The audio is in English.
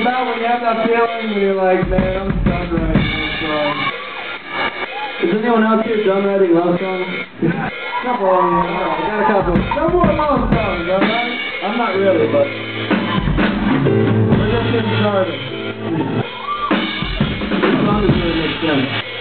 about when you have that feeling when you're like, man, I'm done writing this song. Is anyone else here done writing love songs? couple of them. I got a couple. No more love songs, alright? I'm not really, but we're just getting started. As long as it makes.